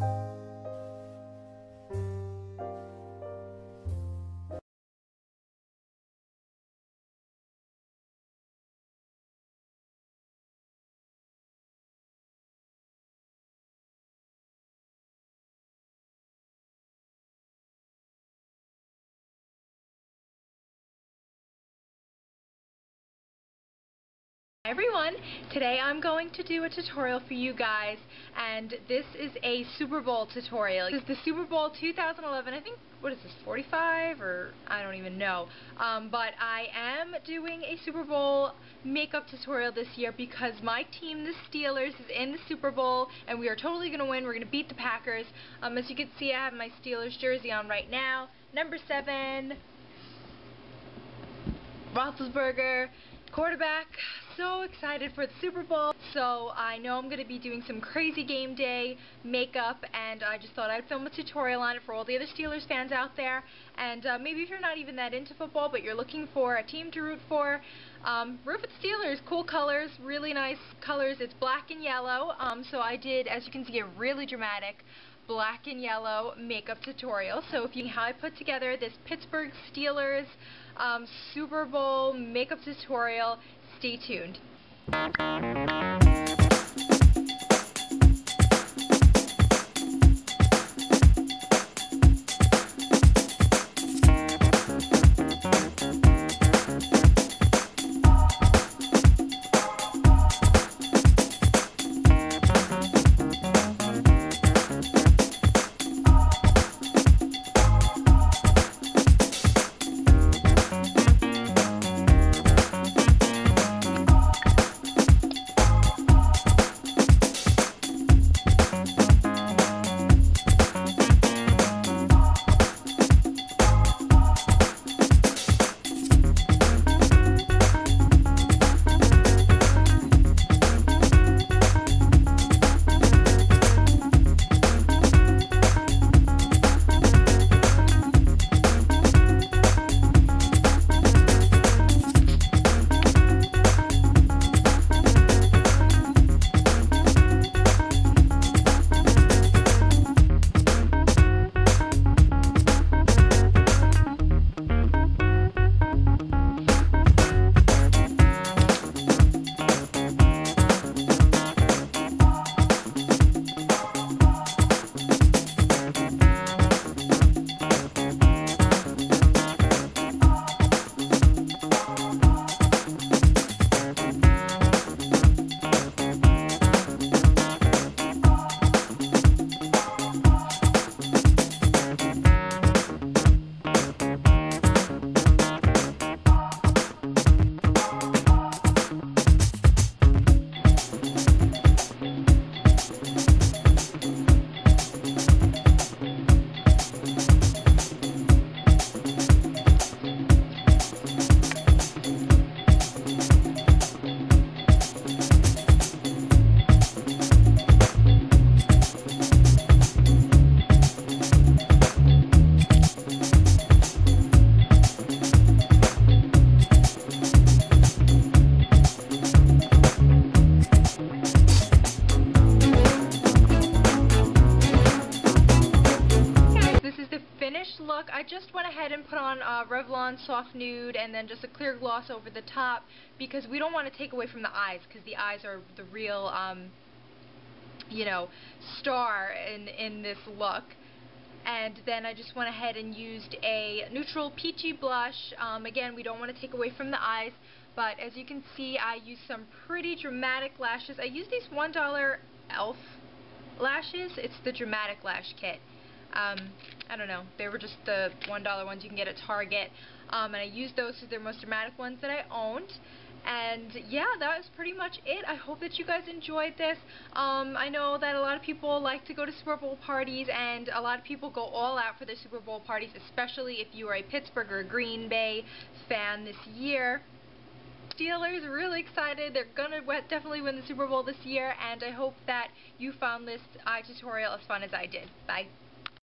Hi everyone, today I'm going to do a tutorial for you guys and this is a Super Bowl tutorial. This is the Super Bowl 2011, I think, what is this, 45 or I don't even know. Um, but I am doing a Super Bowl makeup tutorial this year because my team, the Steelers, is in the Super Bowl and we are totally going to win. We're going to beat the Packers. Um, as you can see, I have my Steelers jersey on right now. Number 7, Roethlisberger quarterback. So excited for the Super Bowl. So I know I'm going to be doing some crazy game day makeup and I just thought I'd film a tutorial on it for all the other Steelers fans out there. And uh, maybe if you're not even that into football but you're looking for a team to root for, um, root for the Steelers. Cool colors, really nice colors. It's black and yellow. Um, so I did, as you can see, a really dramatic black and yellow makeup tutorial. So if you how I put together this Pittsburgh Steelers um, Super Bowl makeup tutorial, stay tuned. Look, I just went ahead and put on uh, Revlon Soft Nude and then just a clear gloss over the top because we don't want to take away from the eyes because the eyes are the real, um, you know, star in, in this look. And then I just went ahead and used a neutral peachy blush. Um, again, we don't want to take away from the eyes, but as you can see, I used some pretty dramatic lashes. I used these $1 e.l.f. lashes. It's the Dramatic Lash Kit. Um, I don't know. They were just the $1 ones you can get at Target. Um, and I used those as their most dramatic ones that I owned. And yeah, that was pretty much it. I hope that you guys enjoyed this. Um, I know that a lot of people like to go to Super Bowl parties, and a lot of people go all out for their Super Bowl parties, especially if you are a Pittsburgh or Green Bay fan this year. Steelers really excited. They're going to definitely win the Super Bowl this year, and I hope that you found this eye tutorial as fun as I did. Bye.